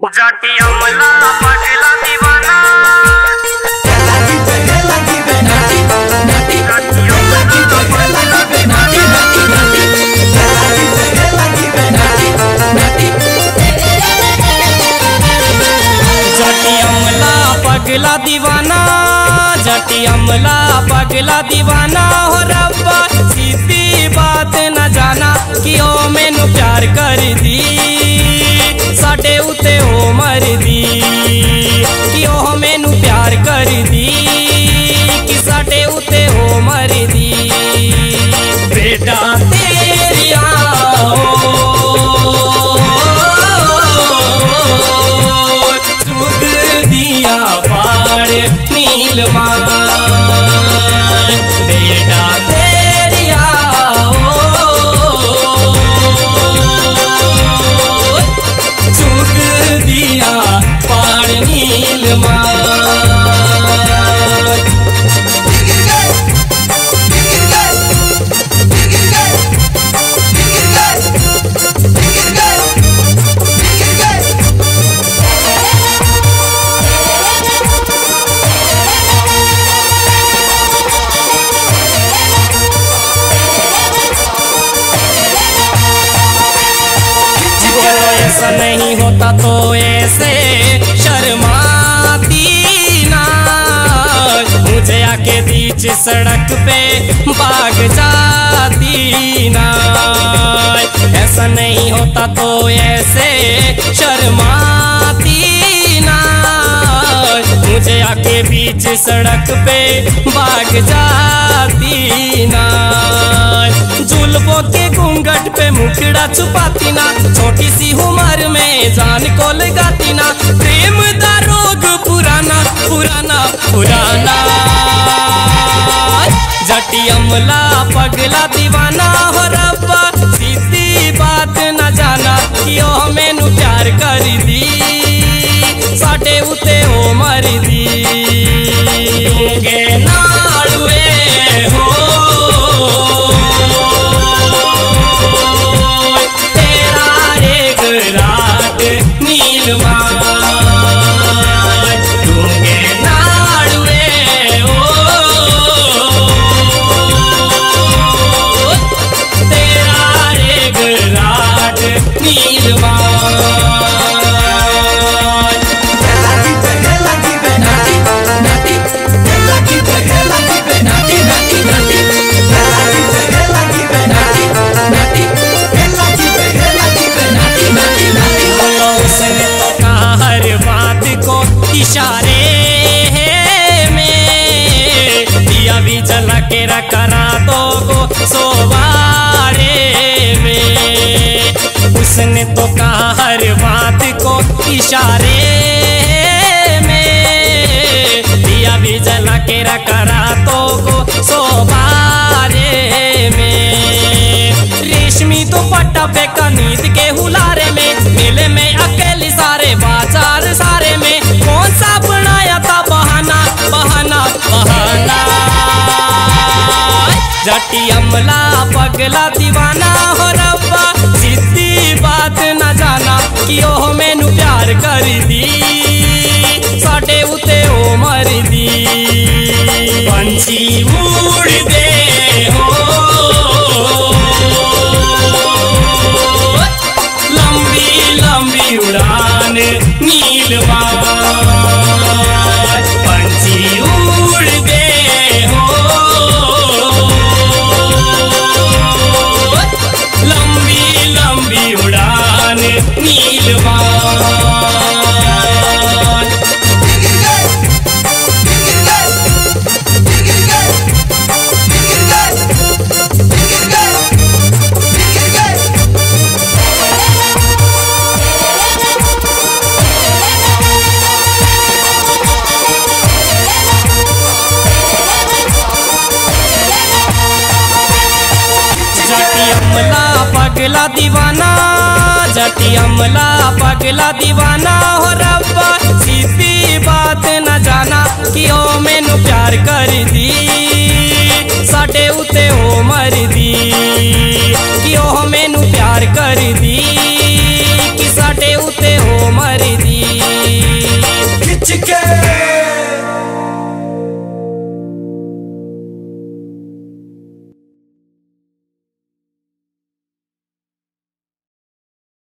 दीवाना। पगला दीवाना। जटी अमला पगला दीवाना। हो रब्बा, सीधी बात न जाना, कि ओ मैनू प्यार कर दी। ओ मर दी कि ओ मैनू प्यार कर दी कि साडे उते ओ मर ऐसा नहीं होता तो ऐसे शर्माती ना मुझे आके बीच सड़क पे भाग जाती ना ऐसा नहीं होता तो ऐसे शर्माती ना मुझे आके बीच सड़क पे भाग जाती ना जुल्फों के मुखड़ा छुपाती ना, छोटी सी उम्र में जान को लगाती ना। प्रेम दा रोग पुराना पुराना पुराना। जटी अमला, पगला दीवाना, हो रब्बा, सीधी बात न जाना कि ओ मैनू प्यार कर दी। साडे उते ओ मर दी। तो कहा हर बात को इशारे में? दिया भी जला के रखा रातों को सोबारे में। रेशमी तो पट्टा पे नींद के जटी अमला, पगला दीवाना हो रब्बा। सीधी बात न जाना कि ओह मैनू प्यार कर दी। साडे उते ओ मर दी। पंछी दीवाना जटी अमला पगला दीवाना हो रब्बा, सीधी बात न जाना कि ओ मैनू प्यार कर दी। साडे उते ओ मर दी कि ओ मैनू प्यार कर दी कि साडे उते ओ मर दी।